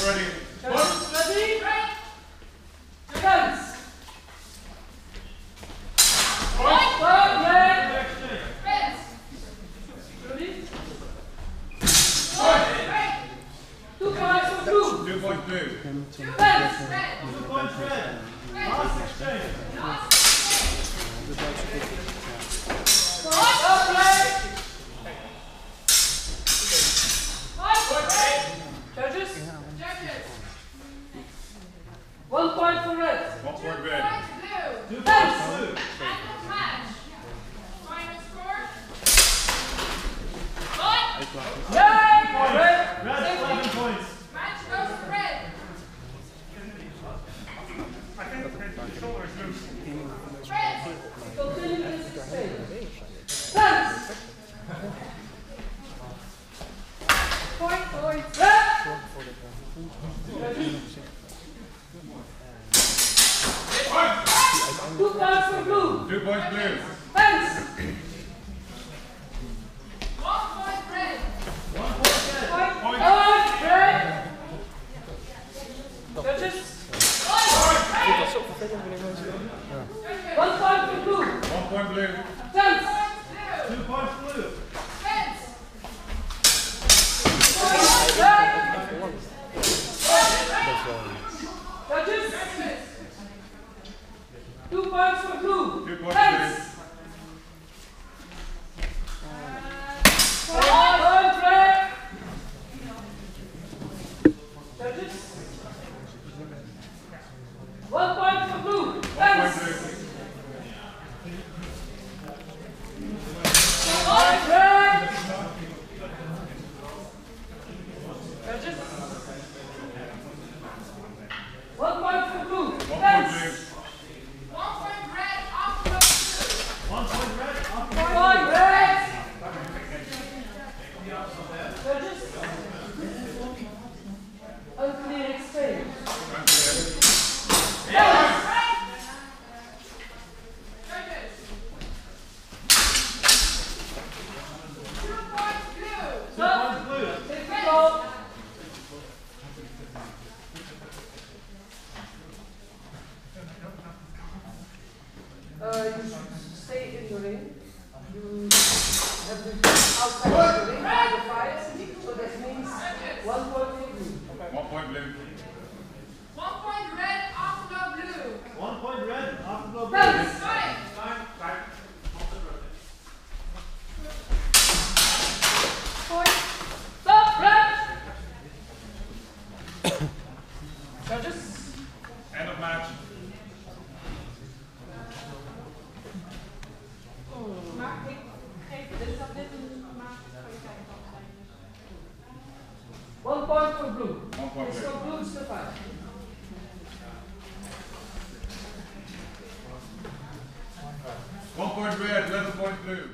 ready. One, ready, right. Seconds. Two point two. Two points red. Two points red. Last exchange. Last exchange. Point for red. One point Two red. Points blue. Two points blue. Apple Point. Yay! Points. The shoulder point. Point. Red. Two points blue. Dance! One point. Blue. One point. Judges? One point for blue. One point blue. Dance! Two points blue. Red. Judges? Two points for blue. Two points One point red. Judges? One point for blue. One point Dance! blue. Point red. Judges? One point for blue. One point Dance! blue. One point red. Off the One point red, off the Point red. Judges? Unclear exchange. Dance! Judges. Two points blue. Stop. blue. Take the ball. Uh, you should stay in the ring. You have to outside the ring the fight. So that means one point for you. One point blue. One point red. Off the blue. One point red, off the blue. Dance! Fight. Point. Stop, red! Judges? End of match. Maak ik. Geef dit dat dit een maak. One point for blue. One point This blue. concludes the fight. One point red, eleven point blue.